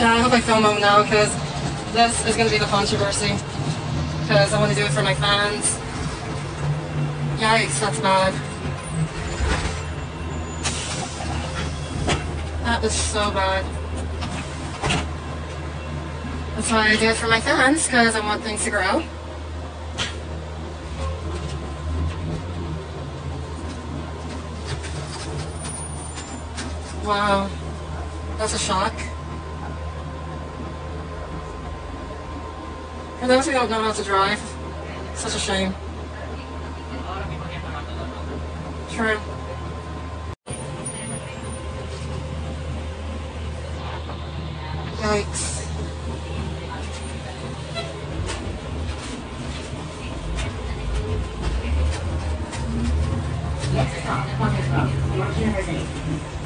Yeah, I hope I film them now because this is going to be the controversy. Because I want to do it for my fans. Yikes, that's bad. That is so bad. That's why I do it for my fans because I want things to grow. Wow, that's a shock. For those who don't know how to drive, such a shame. True. Yikes. Yes, stop. One is up. Your turn is eight.